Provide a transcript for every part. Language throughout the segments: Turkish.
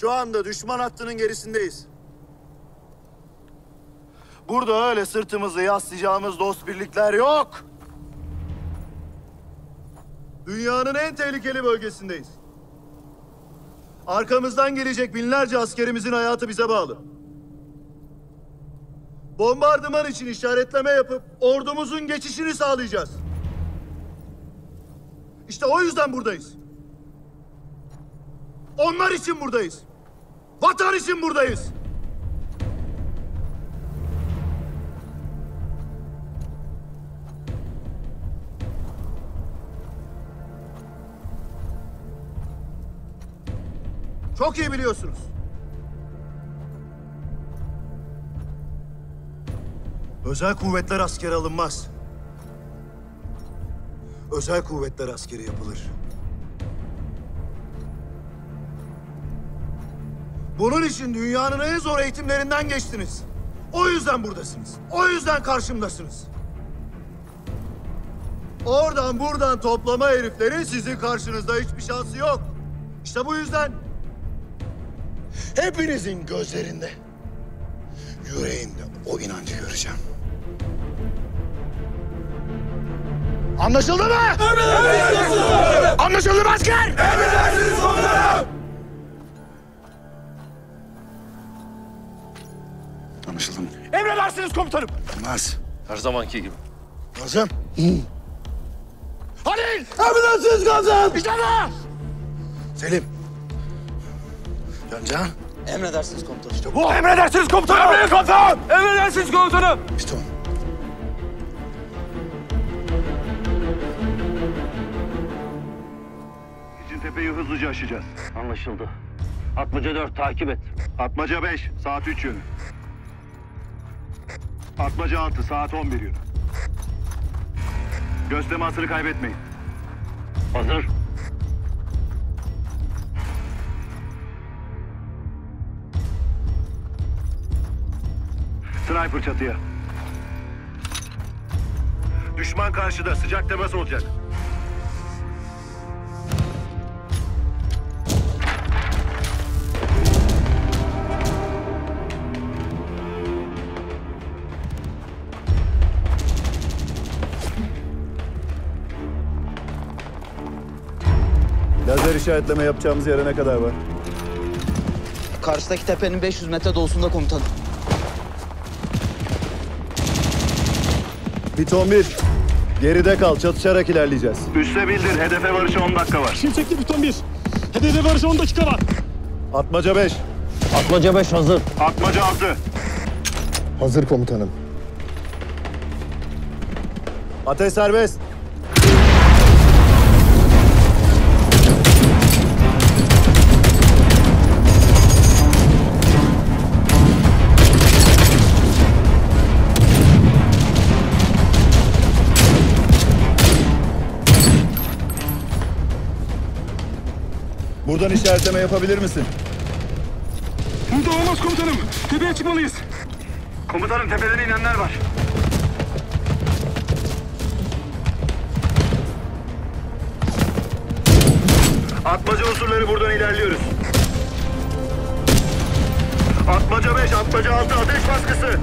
Şu anda düşman hattının gerisindeyiz. Burada öyle sırtımızı yaslayacağımız dost birlikler yok. Dünyanın en tehlikeli bölgesindeyiz. Arkamızdan gelecek binlerce askerimizin hayatı bize bağlı. Bombardıman için işaretleme yapıp ordumuzun geçişini sağlayacağız. İşte o yüzden buradayız. Onlar için buradayız. Vatan için buradayız. Çok iyi biliyorsunuz. Özel kuvvetler askere alınmaz. Özel kuvvetler askeri yapılır. Bunun için dünyanın en zor eğitimlerinden geçtiniz. O yüzden buradasınız. O yüzden karşımdasınız. Oradan buradan toplama heriflerin sizin karşınızda hiçbir şansı yok. İşte bu yüzden hepinizin gözlerinde, yüreğinde o inancı göreceğim. Anlaşıldı mı? Anlaşıldı mı asker? Anlaşıldı Emredersiniz komutanım. Olmaz. Her zamanki gibi. Nazım. Halil! Emredersiniz. İşte bu! Selim. Cancan. Emredersiniz komutanım. İşte bu. Emredersiniz komutanım. Emredersiniz komutanım. Emredersiniz komutanım. İşte o. Tepeyi hızlıca aşacağız. Anlaşıldı. Atmaca 4 takip et. Atmaca 5, saat 3 yönü. Atmaca 6, saat 11 yönü. Göz temasını kaybetmeyin. Hazır. Sniper çatıya. Düşman karşıda, sıcak temas olacak. İşaretleme yapacağımız yere ne kadar var? Karşıdaki tepenin 500 metre doğusunda komutanım. Bit 11. Geride kal. Çatışarak ilerleyeceğiz. Üste bildir, hedefe varışa 10 dakika var. Şimşekli buton 1. Hedefe varış 10 dakika var. Atmaca 5. Atmaca 5 hazır. Atmaca 6. Hazır komutanım. Ateş serbest. Buradan işaretleme yapabilir misin? Burada olmaz komutanım. Tepeye çıkmalıyız. Komutanım tepeden inenler var. Atmaca unsurları buradan ilerliyoruz. Atmaca 5, atmaca 6, ateş baskısı.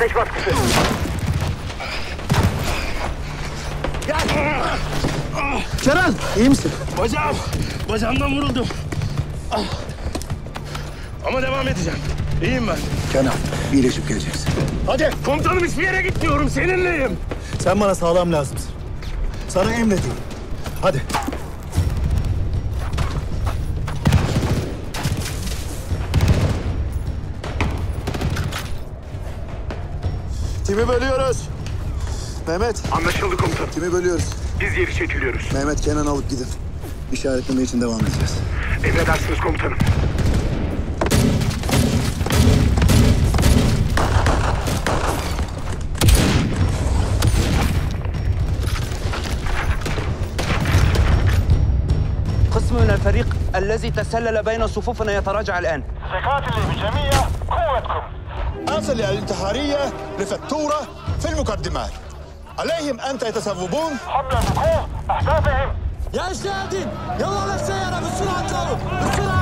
Ateş baskısı. Kenan, iyi misin? Bacağım, bacağımdan vuruldum. Ah. Ama devam edeceğim. İyiyim ben. Kenan, iyileşip geleceksin. Hadi. Komutanım hiçbir yere gitmiyorum. Seninleyim. Sen bana sağlam lazımsın. Sana emrediyorum. Hadi. Kimi bölüyoruz? Mehmet. Anlaşıldı komutan. Kimi bölüyoruz? Biz geri çekiliyoruz. Mehmet Kenan alıp gidin. İşaretleme için devam edeceğiz. Emredersiniz komutanım. قسم من الفريق الذي تسلل بين صفوفنا يتراجع الآن ثقات اللي بجميع قوتكم أرسل الانتحارية لفتورة في المقدمات. عليهم أن يتسببون قبل وقوع أهدافهم. Ya işlerdin. Yallah السيارة بسرعة تساوي بسرعة.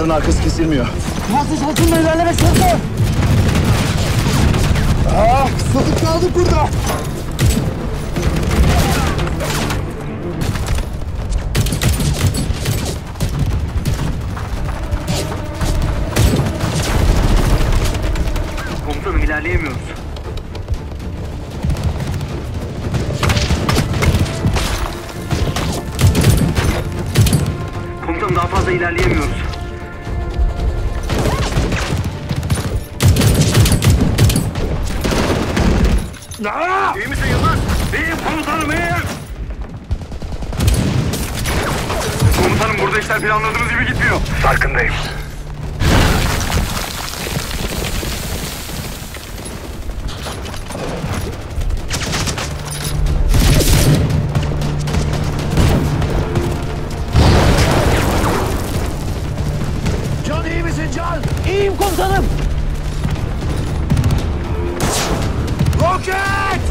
Bunların arkası kesilmiyor. Nasıl sakın ilerleme şurada. Ah, sıkıp kaldık burada. Komutanım ilerleyemiyoruz. Komutanım daha fazla ilerleyemiyoruz. İşler planladığımız gibi gitmiyor. Farkındayım. Can iyi misin Can? İyiyim komutanım. Roket!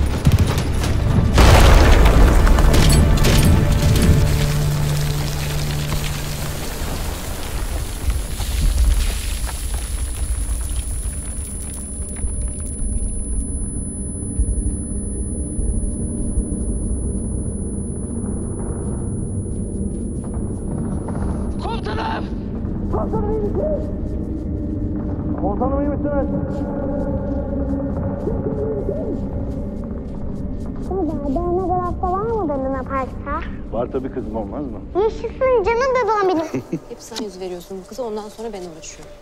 Hep sen yüz veriyorsun bu kıza ondan sonra ben uğraşıyorum.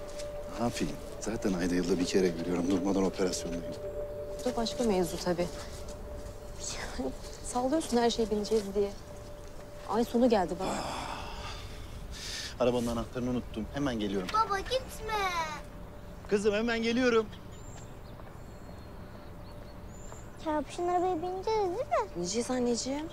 Ne yapayım? Zaten ayda yılda bir kere görüyorum. Durmadan operasyondayım. Bu da başka mevzu tabii. Yani sallıyorsun her şeye bineceğiz diye. Ay sonu geldi bak. Arabanın anahtarını unuttum. Hemen geliyorum. Baba gitme. Kızım hemen geliyorum. Çarpışın arabaya bineceğiz değil mi? Bineceğiz anneciğim.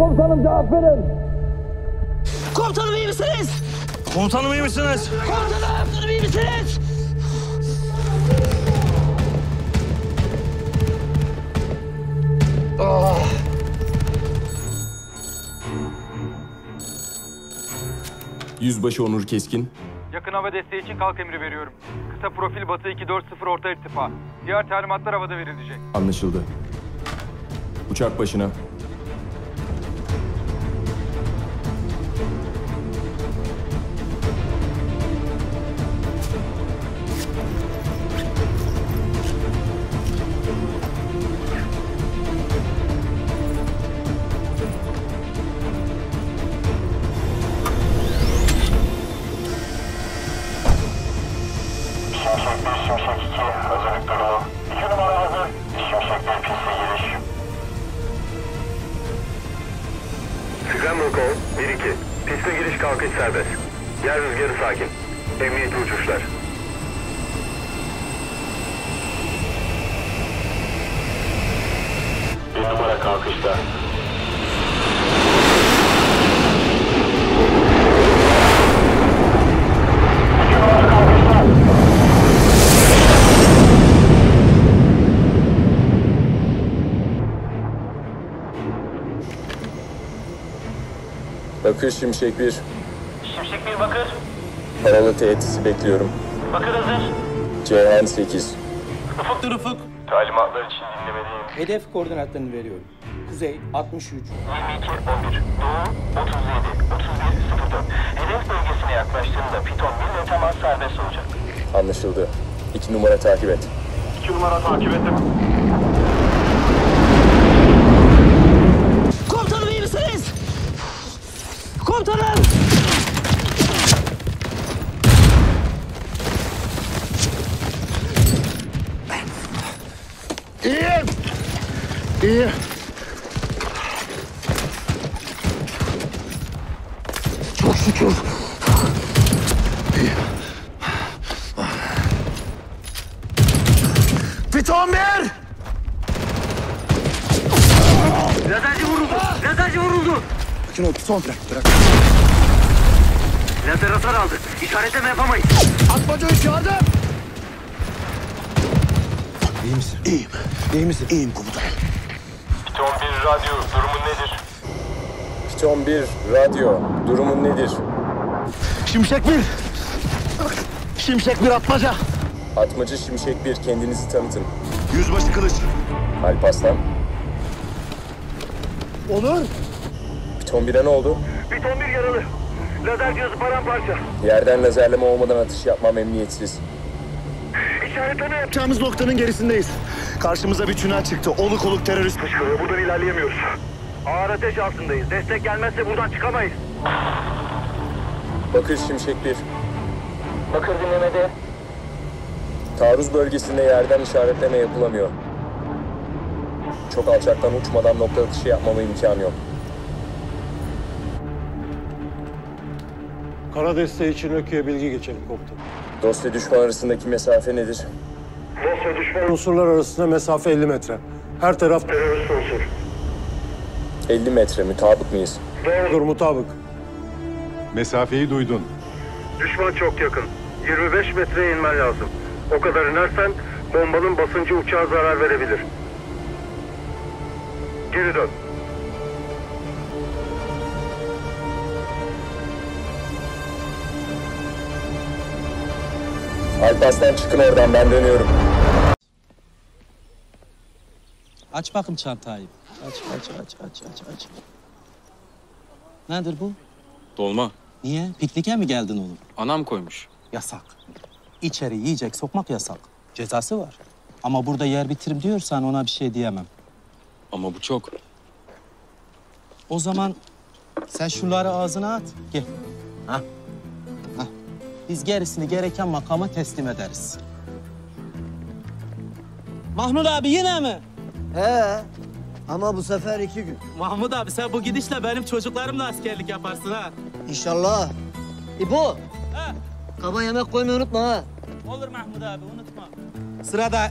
Komutanım cevap verin. Komutanım iyi misiniz? Komutanım iyi misiniz? Komutanım iyi misiniz? Yüzbaşı Onur Keskin, Yakın hava desteği için kalk emri veriyorum. Kısa profil batı 240 orta irtifa. Diğer talimatlar havada verilecek. anlaşıldı. Uçak başına. Thank you Yer rüzgarı sakin. Emniyetli uçuşlar. Bir numara kalkışta. Bakır Şimşek 1. Şimşek bir bakır. Paralı teğetisi bekliyorum. Bakır hazır. Ceyhan 8. Ufuktur ufuk. Talimatlar için dinlemeliyim. Hedef koordinatlarını veriyorum. Kuzey 63, 22 11. Doğu 37 31 04. Hedef bölgesine yaklaştığında Piton 1 ile temas serbest olacak. Anlaşıldı. 2 numara takip et. 2 numara takip ettim. Komutanım iyi misiniz? Komutanım! İyiyim. İyi. Çok şükür. İyi. Piton bir! Lazerci vuruldu. Lazerci vuruldu. Sakin ol, piton bırak, bırak. Lazer hasar aldı. İşaretleme yapamayız. Atmaca üç yardım! İyi misin? İyiyim. İyi misin? İyiyim komutanım. Piton 1 radyo durumun nedir? Piton 1, radyo. Durumun nedir? Şimşek bir! Şimşek bir atmaca! Atmacı Şimşek 1, kendinizi tanıtın. Yüzbaşı kılıç. Alpaslan. Olur. 1'e ne oldu? Piton 1 yaralı. Lazer cihazı paramparça. Yerden lazerleme olmadan atış yapmam emniyetsiz. İşaretleme yap. Yapacağımız noktanın gerisindeyiz. Karşımıza bir tünel çıktı. Oluk oluk terörist. Fışkırıyor. Buradan ilerleyemiyoruz. Ağır ateş altındayız. Destek gelmezse buradan çıkamayız. Bakır Şimşek 1. Bakır dinlemede. Taarruz bölgesinde yerden işaretleme yapılamıyor. Çok alçaktan uçmadan nokta atışı yapmama imkanı yok. Kara desteği için Ökü'ye bilgi geçelim komutanım. Dost ve düşman arasındaki mesafe nedir? Dost ve düşman Unsurlar arasında mesafe 50 metre. Her taraf terörist unsur. 50 metre mutabık mıyız? dur mutabık. Mesafeyi duydun. Düşman çok yakın. 25 metreye inmen lazım. O kadar inersen bombanın basıncı uçağa zarar verebilir. Geri dön. Alpaslan çıkın oradan ben dönüyorum. Aç bakayım çantayı. Aç, aç, aç, aç, aç, aç. Nedir bu? Dolma. Niye? Pikniğe mi geldin oğlum? Anam koymuş. Yasak. İçeri yiyecek sokmak yasak. Cezası var. Ama burada yer bitirim diyorsan ona bir şey diyemem. Ama bu çok. O zaman sen şunları ağzına at. Gel. Ha. Biz gerisini gereken makama teslim ederiz. Mahmut abi yine mi? He. Ama bu sefer iki gün. Mahmut abi sen bu gidişle benim çocuklarımla askerlik yaparsın ha. İnşallah. İbo. Ha. Kaba yemek koymayı unutma ha. Olur Mahmut abi unutma. Sırada...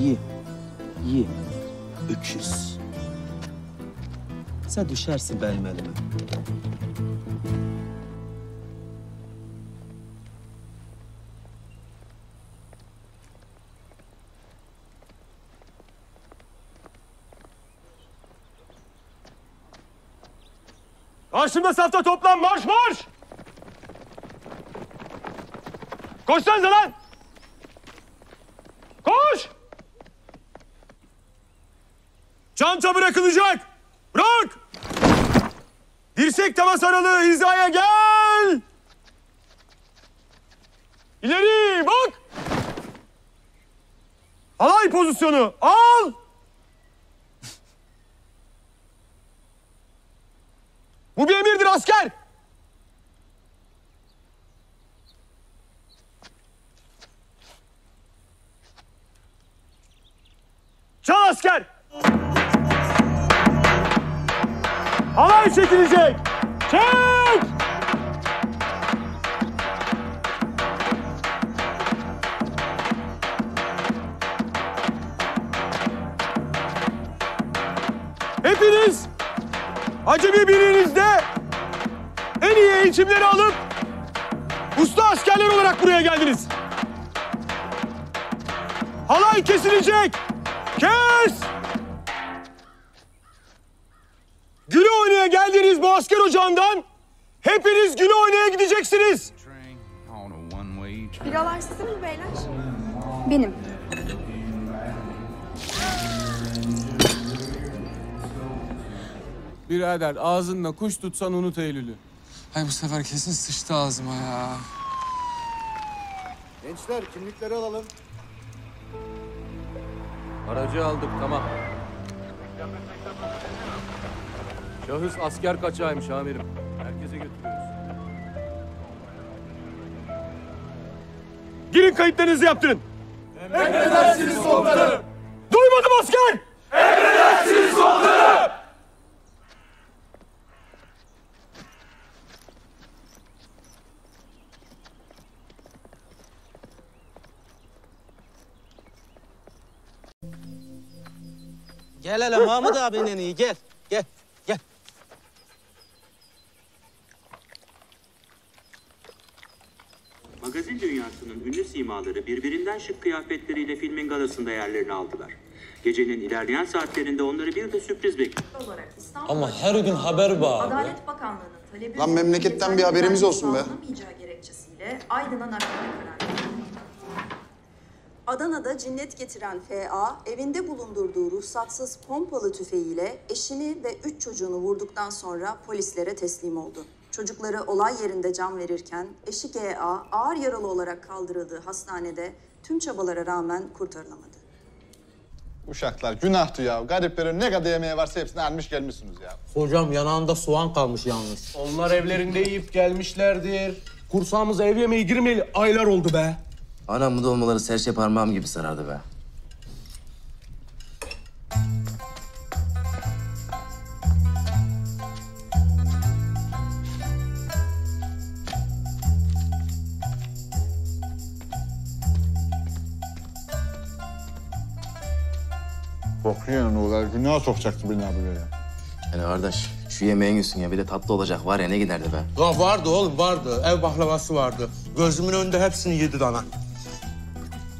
İyi. Ye. Öküz. Sen düşersin benim elime. Karşımda safta toplan marş marş! Koşsanıza lan! Koş! Çanta bırakılacak! Bırak! Dirsek temas aralığı hizaya gel! İleri bak! Alay pozisyonu al! Bu bir emirdir asker! Çal asker! Alay çekilecek! Çek! Hepiniz acemi birinizde en iyi eğitimleri alıp usta askerler olarak buraya geldiniz. Halay kesilecek. Kes! Güle oynaya geldiğiniz bu asker ocağından hepiniz güle oynaya gideceksiniz. Biralar sizin mi beyler? Benim. Birader ağzınla kuş tutsan unut Eylül'ü. Ay bu sefer kesin sıçtı ağzıma ya. Gençler kimlikleri alalım. Aracı aldık tamam. Şahıs asker kaçağıymış amirim. Herkese götürüyoruz. Girin kayıtlarınızı yaptırın. Emredersiniz komutanım. Duymadım asker. Emredersiniz komutanım. Gel hele Mahmut abinin iyi gel. Magazin dünyasının ünlü simaları birbirinden şık kıyafetleriyle filmin galasında yerlerini aldılar. Gecenin ilerleyen saatlerinde onları bir de sürpriz bekliyor. Ama her gün haber var. Adalet Bakanlığı'nın talebi Lan memleketten bir haberimiz olsun be. Gerekçesiyle Aydın'a kararı verildi. Adana'da cinnet getiren FA, evinde bulundurduğu ruhsatsız pompalı tüfeğiyle eşini ve üç çocuğunu vurduktan sonra polislere teslim oldu. Çocukları olay yerinde can verirken eşi GA ağır yaralı olarak kaldırıldığı hastanede tüm çabalara rağmen kurtarılamadı. Uşaklar günahtı ya. Gariplerin ne kadar yemeği varsa hepsini almış gelmişsiniz ya. Hocam yanağında soğan kalmış yalnız. Onlar evlerinde yiyip gelmişlerdir. Kursağımıza ev yemeği girmeyeli aylar oldu be. Anam dolmaları serçe parmağım gibi sarardı be. Kokuyor ne olar? Günah sokacaktı beni abi ya. Yani kardeş şu yemeğin üstün ya bir de tatlı olacak var ya ne giderdi be. Ya vardı oğlum vardı. Ev baklavası vardı. Gözümün önünde hepsini yedi dana.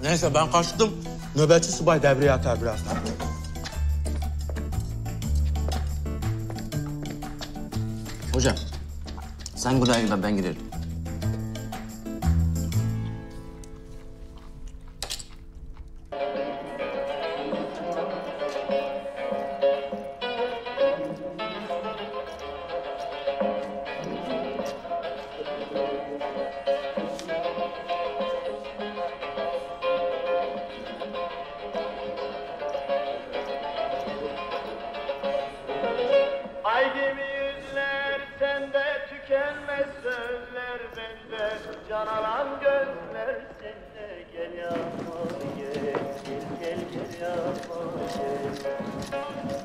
Neyse ben kaçtım. Nöbetçi subay devreye atar birazdan. Hocam sen buraya git ben giderim.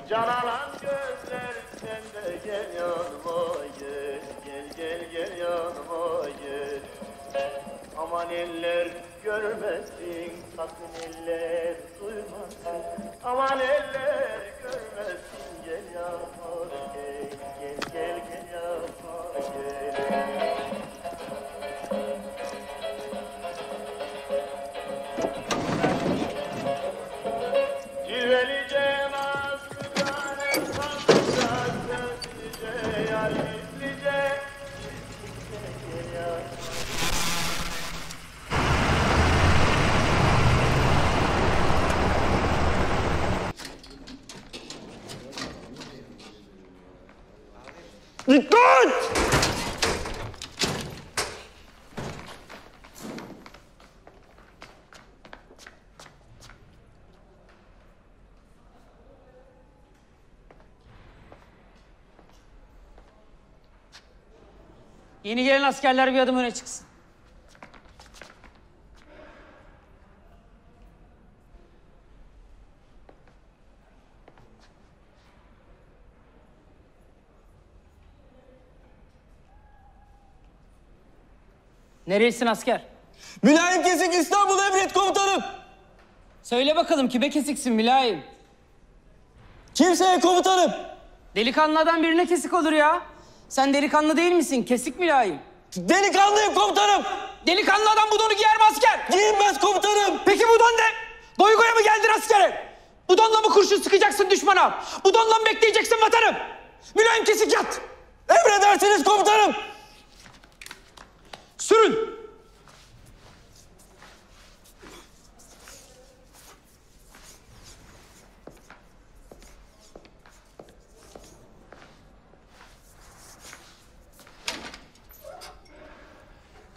Gel yanıma gel yanıma gel Gel gel gel yanıma gel. Aman eller görmesin sakın eller duymasın. Aman eller görmesin gel yapar Yeni gelen askerler bir adım öne çıksın. Nerelisin asker? Mülayim Kesik İstanbul Emret Komutanım. Söyle bakalım kime kesiksin mülayim? Kimseye komutanım. Delikanlı adam birine kesik olur ya. Sen delikanlı değil misin? Kesik mülayim. Delikanlıyım komutanım. Delikanlı adam bu donu giyer mi asker? Giyinmez komutanım. Peki bu don ne? Doygoya mı geldin askere? Bu donla mı kurşun sıkacaksın düşmana? Bu donla mı bekleyeceksin vatanım? Mülayim kesik yat. Emredersiniz komutanım. Sürün.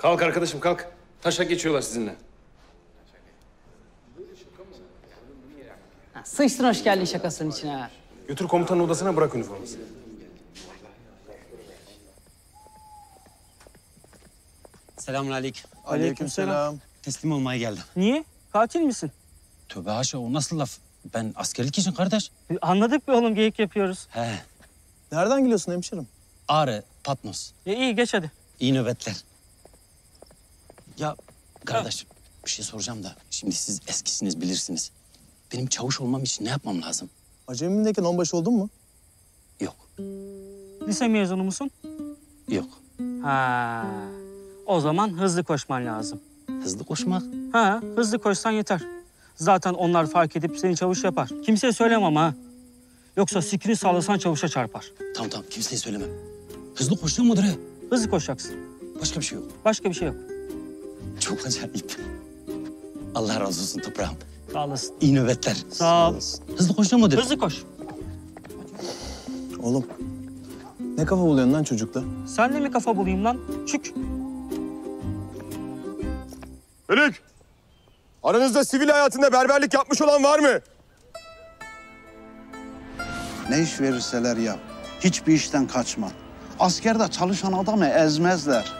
Kalk arkadaşım kalk. Taşak geçiyorlar sizinle. Ha, sıçtın hoş geldin şakasının içine ha. Götür komutanın odasına bırak üniformasını. Selamünaleyküm. Aleykümselam. Teslim olmaya geldim. Niye? Katil misin? Tövbe haşa o nasıl laf? Ben askerlik için kardeş. Anladık be oğlum geyik yapıyoruz. He. Nereden geliyorsun hemşerim? Ağrı, Patmos. E, iyi geç hadi. İyi nöbetler. Ya kardeş bir şey soracağım da. Şimdi siz eskisiniz bilirsiniz. Benim çavuş olmam için ne yapmam lazım? Acemimdeyken onbaşı oldun mu? Lise mezunu musun? Yok. Ha. O zaman hızlı koşman lazım. Hızlı koşmak? Ha, hızlı koşsan yeter. Zaten onlar fark edip seni çavuş yapar. Kimseye söylemem ha. Yoksa sikini sallasan çavuşa çarpar. Tamam tamam kimseye söylemem. Hızlı koşuyor mudur he? Hızlı koşacaksın. Başka bir şey yok. Başka bir şey yok. Çok acayip. Allah razı olsun toprağım. Sağ olasın. İyi nöbetler. Sağ ol. Hızlı koşuyor mudur? Hızlı koş. Oğlum. Ne kafa buluyorsun lan çocukla? Sen de mi kafa bulayım lan? Çık. Bölük. Aranızda sivil hayatında berberlik yapmış olan var mı? Ne iş verirseler yap. Hiçbir işten kaçma. Askerde çalışan adamı ezmezler.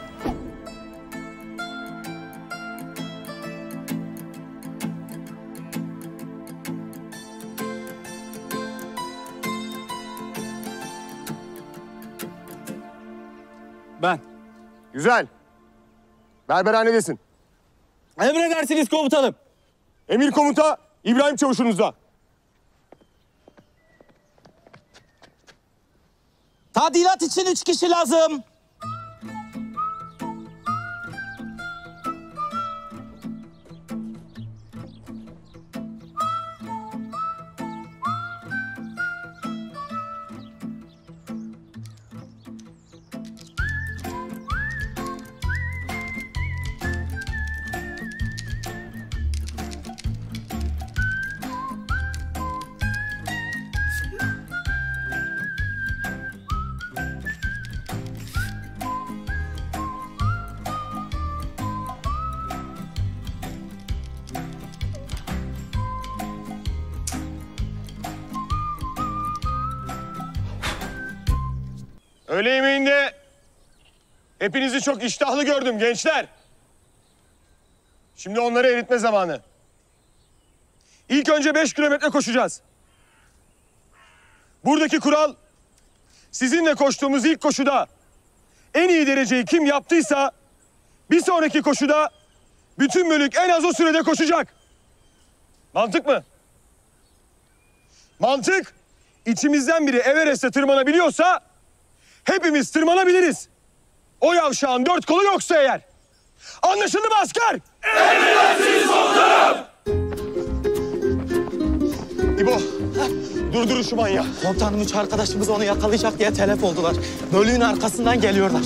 Güzel. Berberhanedesin. Emredersiniz komutanım. Emir komuta İbrahim Çavuş'unuzda. Tadilat için üç kişi lazım. Hepinizi çok iştahlı gördüm gençler. Şimdi onları eritme zamanı. İlk önce beş kilometre koşacağız. Buradaki kural sizinle koştuğumuz ilk koşuda en iyi dereceyi kim yaptıysa bir sonraki koşuda bütün bölük en az o sürede koşacak. Mantık mı? Mantık. İçimizden biri Everest'e tırmanabiliyorsa hepimiz tırmanabiliriz. O yavşağın dört kolu yoksa eğer. Anlaşıldı mı asker? Emredersiniz komutanım. İbo, durdurun şu manyağı. Komutanım üç arkadaşımız onu yakalayacak diye telef oldular. Bölüğün arkasından geliyorlar.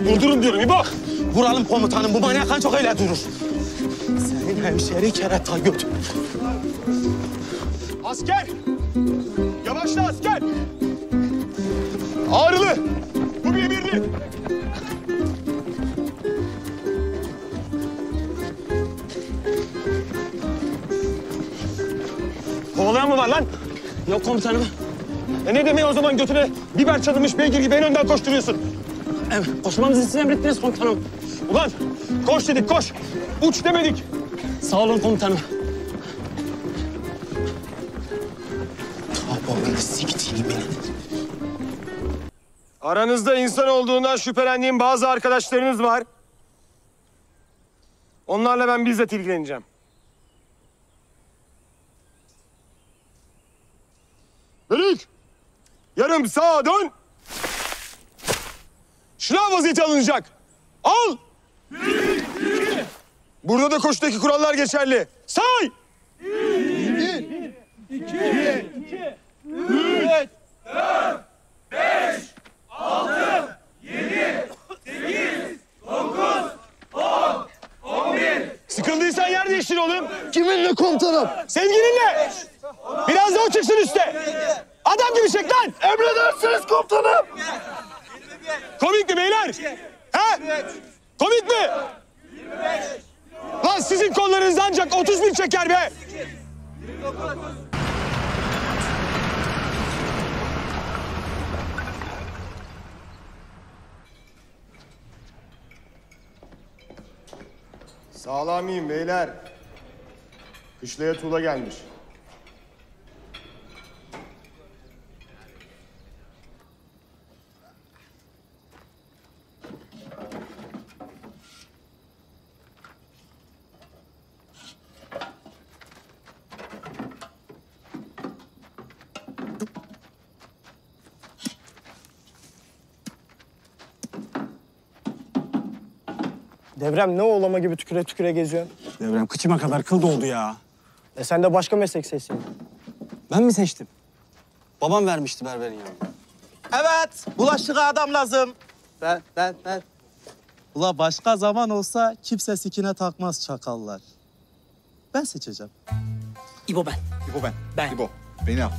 Durdurun diyorum İbo. Vuralım komutanım bu manyak çok öyle durur. Senin hemşeri kerata götür. Asker! Yavaşla asker! Ağrılı! Bu bir emirdir. Kovalayan mı var lan? Yok komutanım. E ne demeye o zaman götüne biber çalınmış beygir gibi en önden koşturuyorsun? Evet, koşmamızı siz emrettiniz komutanım. Ulan koş dedik koş. Uç demedik. Sağ olun komutanım. Tabanını siktiğimin. Aranızda insan olduğundan şüphelendiğim bazı arkadaşlarınız var. Onlarla ben bizzat ilgileneceğim. Bölük! Yarım sağa dön. Şınav vaziyeti alınacak. Al! Burada da koşudaki kurallar geçerli. Say! Sıkıldıysan yer değiştir oğlum. Kiminle komutanım? Sevgilinle. Biraz da o çıksın üste. Adam gibi çek lan. Emredersiniz komutanım. Komik mi beyler? He? Komik mi? Lan sizin kollarınız ancak 30 bin çeker be. Sağlamıyım beyler. Kışlaya tuğla gelmiş. Devrem ne oğlama gibi tüküre tüküre geziyorsun? Devrem kıçıma kadar kıl doldu ya. E sen de başka meslek seçsin. Ben mi seçtim? Babam vermişti berberin yanına. Evet, bulaşık adam lazım. Ben, ben, ben. Ula başka zaman olsa kimse sikine takmaz çakallar. Ben seçeceğim. İbo ben. İbo ben. Ben. İbo. Beni al.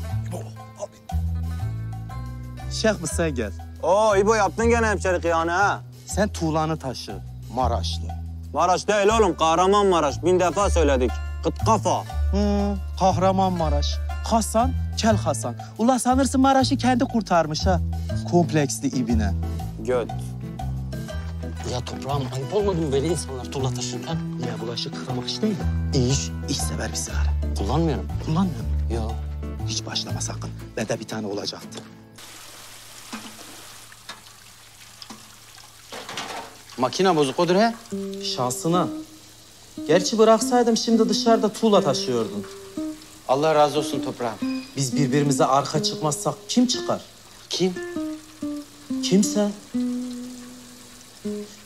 Şeyh mi sen gel. Oo İbo yaptın gene hemşerik yani ha. Sen tuğlanı taşı. Maraşlı. Maraş değil oğlum Kahramanmaraş. Bin defa söyledik. Kıt kafa. Hı, Kahramanmaraş. Hasan, Kel Hasan. Ula sanırsın Maraş'ı kendi kurtarmış ha. Kompleksli ibine. Göt. Ya toprağım ayıp olmadı mı böyle insanlar tuğla taşırken? Ya bulaşık yıkamak iş değil. İyi iş, iş sever bir sigara. Kullanmıyorum. Kullanmıyor musun? Yok. Hiç başlama sakın. Bende bir tane olacaktı. Makine bozuk odur he. Şansına. Gerçi bıraksaydım şimdi dışarıda tuğla taşıyordun. Allah razı olsun toprağım. Biz birbirimize arka çıkmazsak kim çıkar? Kim? Kimse.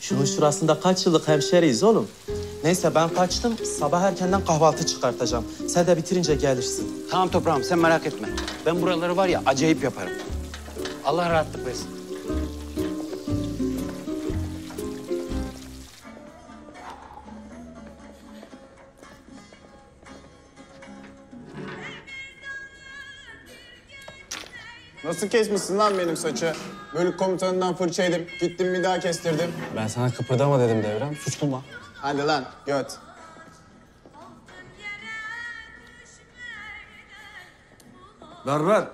Şunun şurasında kaç yıllık hemşeriyiz oğlum. Neyse ben kaçtım. Sabah erkenden kahvaltı çıkartacağım. Sen de bitirince gelirsin. Tamam toprağım sen merak etme. Ben buraları var ya acayip yaparım. Allah rahatlık versin. Nasıl kesmişsin lan benim saçı? Bölük komutanından fırça yedim. Gittim bir daha kestirdim. Ben sana kıpırdama dedim Devrem. Suç bulma. Hadi lan göt. Berber,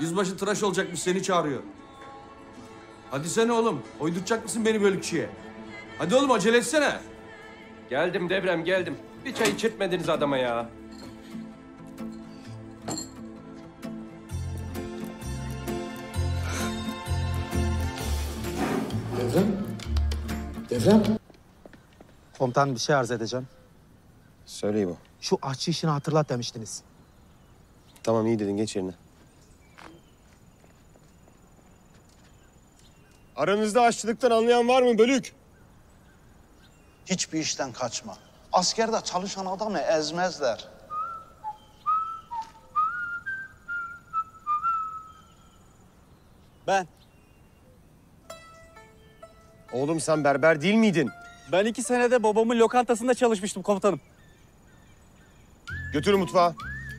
yüzbaşı tıraş olacakmış seni çağırıyor. Hadi sen oğlum, oyduracak mısın beni bölükçüye? Hadi oğlum acele etsene. Geldim Devrem geldim. Bir çay içirtmediniz adama ya. Devrem? Komutan bir şey arz edeceğim. Söyleyeyim o. Şu aşçı işini hatırlat demiştiniz. Tamam iyi dedin geç yerine. Aranızda aşçılıktan anlayan var mı bölük? Hiçbir işten kaçma. Askerde çalışan adamı ezmezler. Ben. Oğlum sen berber değil miydin? Ben iki senede babamın lokantasında çalışmıştım komutanım. Götürün mutfağa.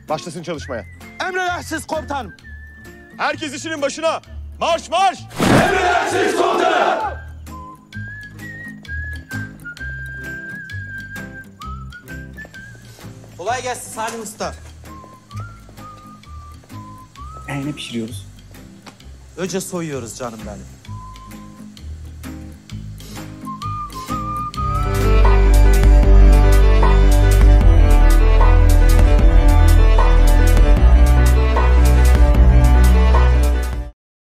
Başlasın çalışmaya. Emredersiniz komutanım. Herkes işinin başına. Marş marş! Emredersiniz komutanım. Kolay gelsin Salim Usta. Ee, ne pişiriyoruz? Önce soyuyoruz canım benim.